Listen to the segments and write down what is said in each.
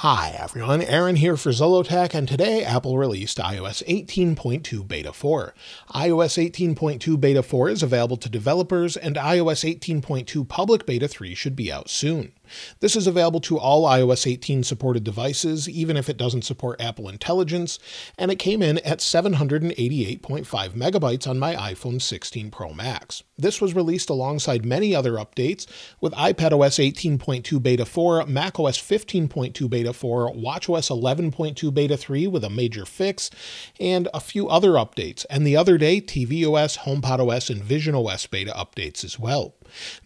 Hi everyone, Aaron here for Zollotech, and today Apple released iOS 18.2 Beta 4. iOS 18.2 Beta 4 is available to developers, and iOS 18.2 Public Beta 3 should be out soon. This is available to all iOS 18 supported devices, even if it doesn't support Apple Intelligence, and it came in at 788.5 megabytes on my iPhone 16 Pro Max. This was released alongside many other updates with iPadOS 18.2 Beta 4, macOS 15.2 Beta 4, watchOS 11.2 Beta 3 with a major fix, and a few other updates, and the other day tvOS, HomePodOS, and visionOS beta updates as well.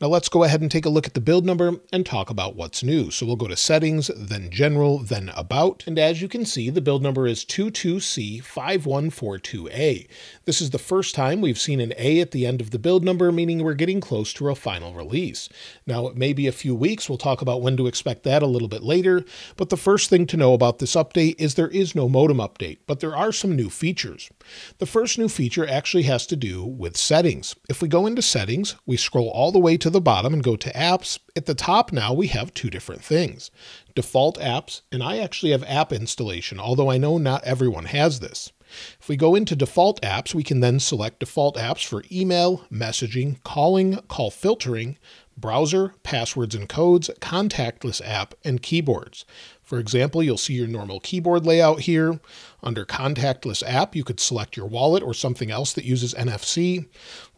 Now let's go ahead and take a look at the build number and talk about what's new. So we'll go to settings, then general, then about. And as you can see, the build number is 22C5142A. This is the first time we've seen an A at the end of the build number, meaning we're getting close to a final release. Now it may be a few weeks. We'll talk about when to expect that a little bit later. But the first thing to know about this update is there is no modem update, but there are some new features. The first new feature actually has to do with settings. If we go into settings, we scroll all the way to the bottom and go to apps, at the top now we have two different things. Default apps, and I actually have app installation, although I know not everyone has this. If we go into default apps, we can then select default apps for email, messaging, calling, call filtering, browser, passwords and codes, contactless app, and keyboards. For example, you'll see your normal keyboard layout here. Under contactless app, you could select your wallet or something else that uses NFC.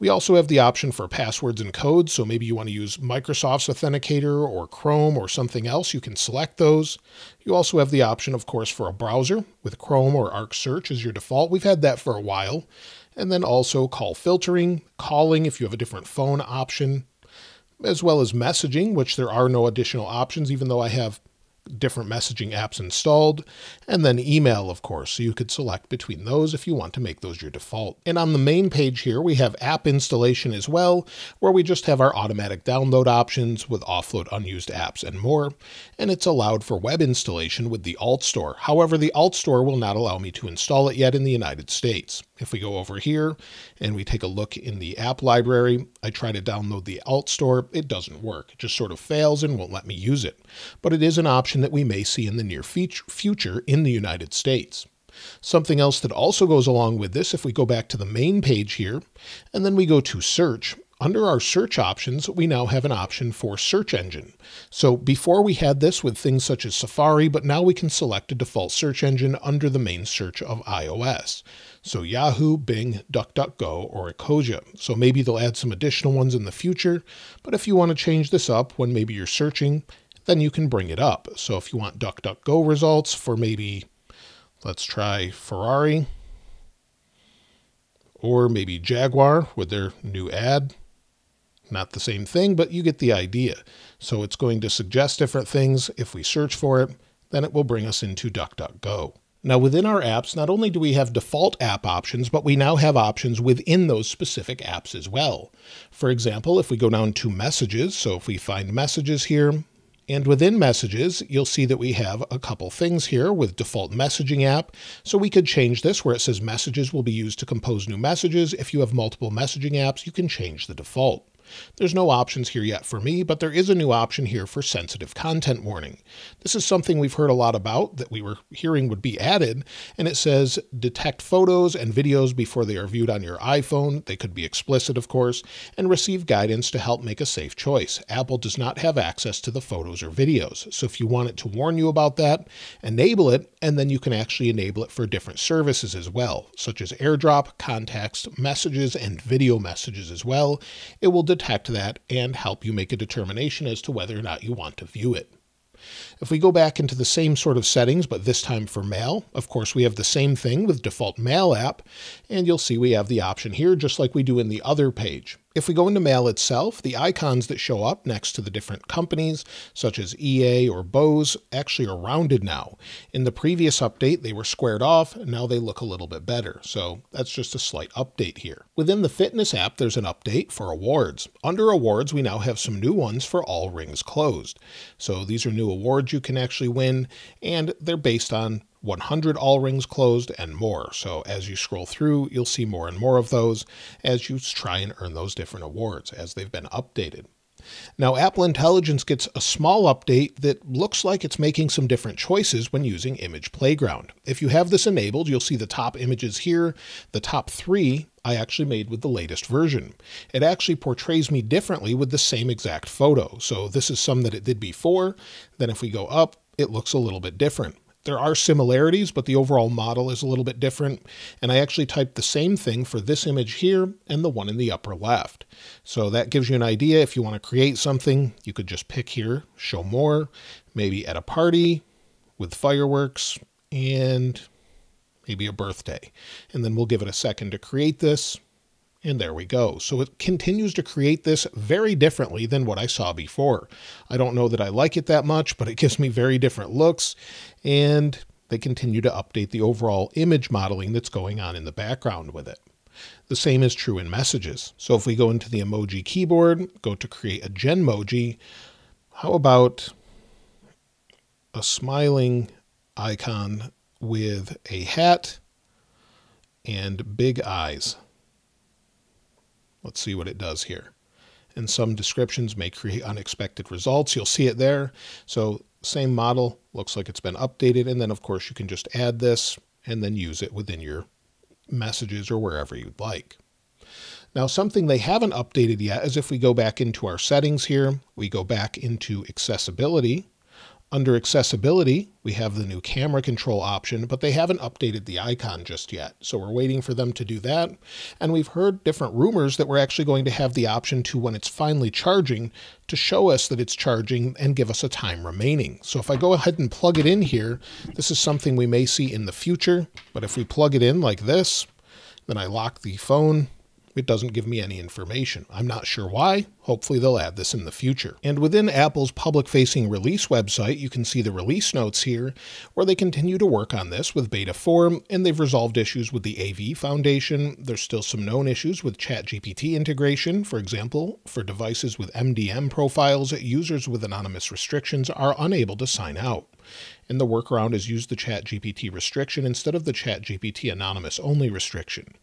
We also have the option for passwords and codes, so maybe you want to use Microsoft's Authenticator or Chrome or something else, you can select those. You also have the option, of course, for a browser with Chrome or Arc Search as your default. We've had that for a while. And then also call filtering, calling if you have a different phone option, as well as messaging, which there are no additional options, even though I have different messaging apps installed, and then email, of course. So you could select between those if you want to make those your default. And on the main page here, we have app installation as well, where we just have our automatic download options with offload unused apps and more. And it's allowed for web installation with the Alt Store. However, the Alt Store will not allow me to install it yet in the United States. If we go over here and we take a look in the app library, I try to download the Alt Store. It doesn't work. It just sort of fails and won't let me use it. But it is an option that we may see in the near future in the United States. Something else that also goes along with this, if we go back to the main page here, and then we go to search, under our search options, we now have an option for search engine. So before we had this with things such as Safari, but now we can select a default search engine under the main search of iOS. So Yahoo, Bing, DuckDuckGo, or Ecosia. So maybe they'll add some additional ones in the future, but if you want to change this up when maybe you're searching, then you can bring it up. So if you want DuckDuckGo results for maybe, let's try Ferrari, or maybe Jaguar with their new ad, not the same thing, but you get the idea. So it's going to suggest different things. If we search for it, then it will bring us into DuckDuckGo. Now within our apps, not only do we have default app options, but we now have options within those specific apps as well. For example, if we go down to messages, so if we find messages here, and within messages, you'll see that we have a couple things here with default messaging app. So we could change this where it says messages will be used to compose new messages. If you have multiple messaging apps, you can change the default. There's no options here yet for me, but there is a new option here for sensitive content warning. This is something we've heard a lot about that we were hearing would be added, and it says detect photos and videos before they are viewed on your iPhone. They could be explicit, of course, and receive guidance to help make a safe choice. Apple does not have access to the photos or videos, so if you want it to warn you about that, enable it, and then you can actually enable it for different services as well, such as AirDrop, contacts, messages, and video messages as well. It will detect that and help you make a determination as to whether or not you want to view it. If we go back into the same sort of settings, but this time for mail, of course, we have the same thing with default mail app, and you'll see we have the option here just like we do in the other page. If we go into Mail itself, the icons that show up next to the different companies, such as EA or Bose, actually are rounded now. In the previous update, they were squared off, and now they look a little bit better. So that's just a slight update here. Within the Fitness app, there's an update for awards. Under awards, we now have some new ones for all rings closed. So these are new awards you can actually win, and they're based on 100 all rings closed, and more. So as you scroll through, you'll see more and more of those as you try and earn those different awards as they've been updated. Now, Apple Intelligence gets a small update that looks like it's making some different choices when using Image Playground. If you have this enabled, you'll see the top images here. The top three I actually made with the latest version. It actually portrays me differently with the same exact photo. So this is some that it did before. Then if we go up, it looks a little bit different. There are similarities, but the overall model is a little bit different. And I actually typed the same thing for this image here and the one in the upper left. So that gives you an idea. If you want to create something, you could just pick here, show more, maybe at a party with fireworks and maybe a birthday. And then we'll give it a second to create this. And there we go. So it continues to create this very differently than what I saw before. I don't know that I like it that much, but it gives me very different looks. And they continue to update the overall image modeling that's going on in the background with it. The same is true in messages. So if we go into the emoji keyboard, go to create a Genmoji, how about a smiling icon with a hat and big eyes. Let's see what it does here. And some descriptions may create unexpected results. You'll see it there. So same model, looks like it's been updated. And then of course you can just add this and then use it within your messages or wherever you'd like. Now, something they haven't updated yet is if we go back into our settings here, we go back into accessibility, under accessibility, we have the new camera control option, but they haven't updated the icon just yet. So we're waiting for them to do that. And we've heard different rumors that we're actually going to have the option to, when it's finally charging, to show us that it's charging and give us a time remaining. So if I go ahead and plug it in here, this is something we may see in the future. But if we plug it in like this, then I lock the phone, it doesn't give me any information. I'm not sure why. Hopefully they'll add this in the future. And within Apple's public-facing release website, you can see the release notes here, where they continue to work on this with Beta 4, and they've resolved issues with the AV Foundation. There's still some known issues with ChatGPT integration. For example, for devices with MDM profiles, users with anonymous restrictions are unable to sign out and the workaround is use the ChatGPT restriction instead of the ChatGPT anonymous only restriction.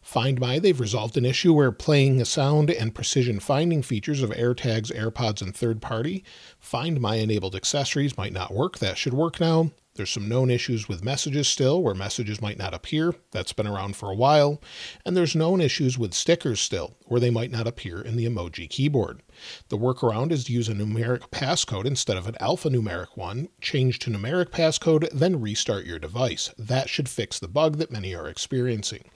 Find My, they've resolved an issue where playing sound and precision finding features of AirTags, AirPods, and third party Find My enabled accessories might not work. That should work now. There's some known issues with messages still, where messages might not appear. That's been around for a while. And there's known issues with stickers still, where they might not appear in the emoji keyboard. The workaround is to use a numeric passcode instead of an alphanumeric one, change to numeric passcode, then restart your device. That should fix the bug that many are experiencing.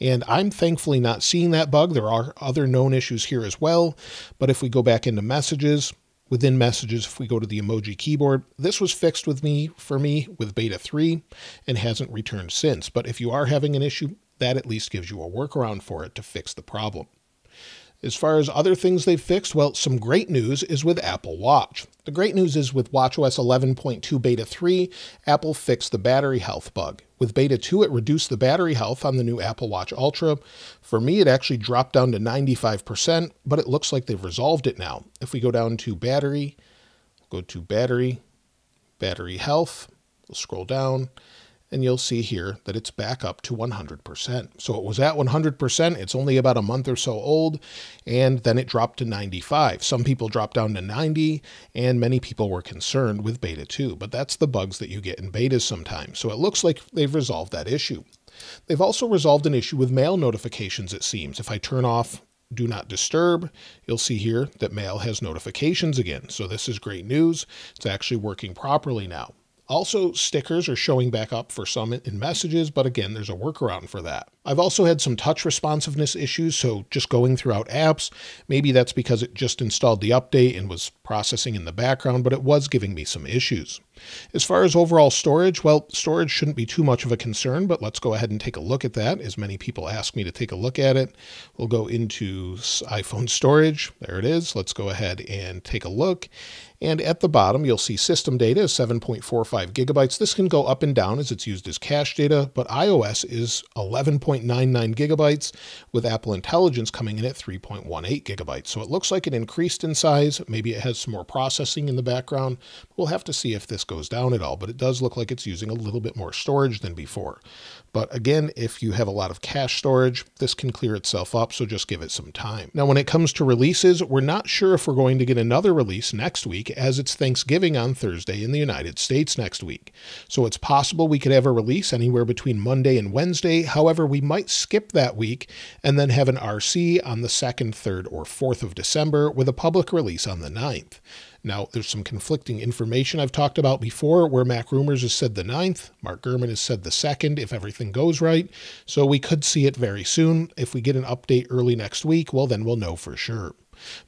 And I'm thankfully not seeing that bug. There are other known issues here as well. But if we go back into messages, within messages if we go to the emoji keyboard. This was fixed with me for me with beta 3 and hasn't returned since. But if you are having an issue, that at least gives you a workaround for it to fix the problem. As far as other things they've fixed, well, some great news is with Apple Watch. The great news is with WatchOS 11.2 Beta 3, Apple fixed the battery health bug. With Beta 2, it reduced the battery health on the new Apple Watch Ultra. For me, it actually dropped down to 95%, but it looks like they've resolved it now. If we go down to battery, go to battery, battery health, we'll scroll down, and you'll see here that it's back up to 100%. So it was at 100%, it's only about a month or so old, and then it dropped to 95. Some people dropped down to 90, and many people were concerned with beta 2, but that's the bugs that you get in betas sometimes. So it looks like they've resolved that issue. They've also resolved an issue with mail notifications, it seems. If I turn off do not disturb, you'll see here that mail has notifications again. So this is great news. It's actually working properly now. Also, stickers are showing back up for some in messages, but again, there's a workaround for that. I've also had some touch responsiveness issues, so just going throughout apps, maybe that's because it just installed the update and was processing in the background, but it was giving me some issues. As far as overall storage, well, storage shouldn't be too much of a concern, but let's go ahead and take a look at that, as many people ask me to take a look at it. We'll go into iPhone storage. There it is. Let's go ahead and take a look. And at the bottom, you'll see system data is 7.45 gigabytes. This can go up and down as it's used as cache data, but iOS is 11. 3.99 gigabytes, with Apple Intelligence coming in at 3.18 gigabytes. So it looks like it increased in size. Maybe it has some more processing in the background. We'll have to see if this goes down at all, but it does look like it's using a little bit more storage than before. But again, if you have a lot of cache storage, this can clear itself up, so just give it some time. Now, when it comes to releases, we're not sure if we're going to get another release next week, as it's Thanksgiving on Thursday in the United States next week. So it's possible we could have a release anywhere between Monday and Wednesday. However, we might skip that week and then have an RC on the 2nd, 3rd, or 4th of December with a public release on the 9th. Now, there's some conflicting information I've talked about before where Mac Rumors has said the 9th, Mark Gurman has said the 2nd if everything goes right. So we could see it very soon. If we get an update early next week, well, then we'll know for sure.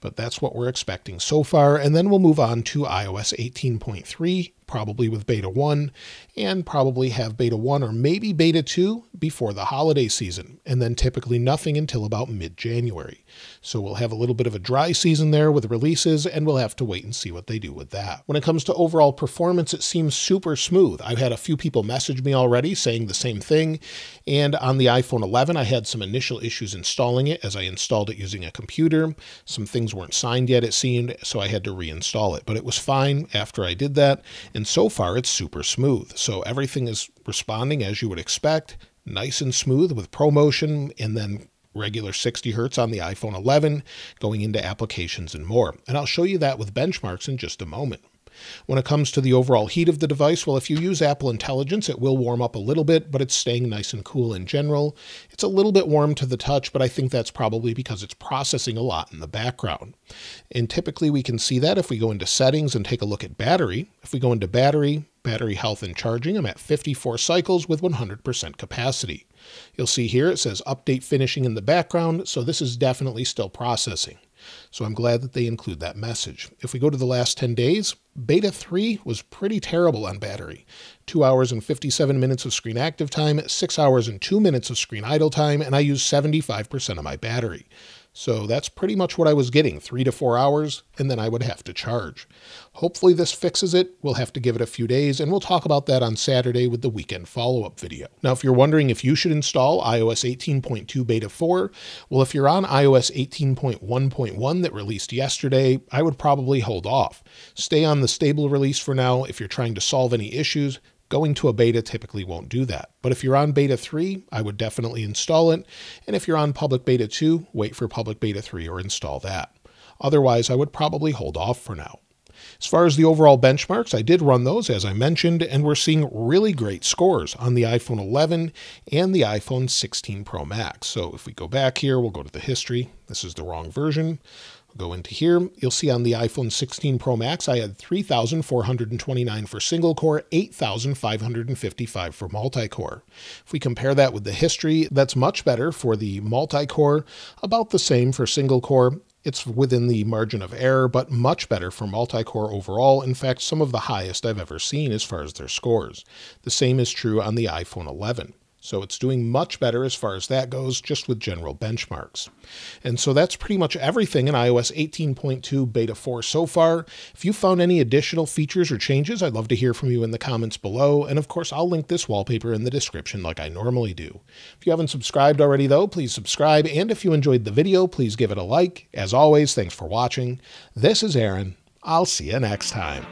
But that's what we're expecting so far. And then we'll move on to iOS 18.3 probably with Beta 1, and probably have Beta 1 or maybe Beta 2 before the holiday season, and then typically nothing until about mid January. So we'll have a little bit of a dry season there with releases, and we'll have to wait and see what they do with that. When it comes to overall performance, it seems super smooth. I've had a few people message me already saying the same thing, and on the iPhone 11, I had some initial issues installing it as I installed it using a computer. Some things weren't signed yet, it seemed, so I had to reinstall it, but it was fine after I did that and so far, it's super smooth. So everything is responding as you would expect, nice and smooth with ProMotion and then regular 60 hertz on the iPhone 11, going into applications and more. And I'll show you that with benchmarks in just a moment. When it comes to the overall heat of the device, well, if you use Apple Intelligence, it will warm up a little bit, but it's staying nice and cool in general. It's a little bit warm to the touch, but I think that's probably because it's processing a lot in the background. And typically we can see that if we go into settings and take a look at battery. If we go into battery, battery health and charging, I'm at 54 cycles with 100% capacity. You'll see here it says update finishing in the background, so this is definitely still processing. So I'm glad that they include that message. If we go to the last 10 days, Beta 3 was pretty terrible on battery. 2 hours and 57 minutes of screen active time, 6 hours and 2 minutes of screen idle time, and I used 75% of my battery. So that's pretty much what I was getting, three to four hours, and then I would have to charge. Hopefully this fixes it. We'll have to give it a few days, and we'll talk about that on Saturday with the weekend follow-up video. Now, if you're wondering if you should install iOS 18.2 Beta 4, well, if you're on iOS 18.1.1 that released yesterday, I would probably hold off. Stay on the stable release for now if you're trying to solve any issues, Going to a beta typically won't do that. But if you're on beta 3, I would definitely install it. And if you're on public beta 2, wait for public beta 3 or install that. Otherwise, I would probably hold off for now. As far as the overall benchmarks, I did run those as I mentioned, and we're seeing really great scores on the iPhone 11 and the iPhone 16 Pro Max. So if we go back here, we'll go to the history. This is the wrong version go into here. You'll see on the iPhone 16 Pro Max, I had 3,429 for single core, 8,555 for multi-core. If we compare that with the history, that's much better for the multi-core, about the same for single core. It's within the margin of error, but much better for multi-core overall. In fact, some of the highest I've ever seen as far as their scores. The same is true on the iPhone 11. So it's doing much better as far as that goes, just with general benchmarks. And so that's pretty much everything in iOS 18.2 Beta 4 so far. If you found any additional features or changes, I'd love to hear from you in the comments below. And of course, I'll link this wallpaper in the description like I normally do. If you haven't subscribed already though, please subscribe. And if you enjoyed the video, please give it a like. As always, thanks for watching. This is Aaron. I'll see you next time.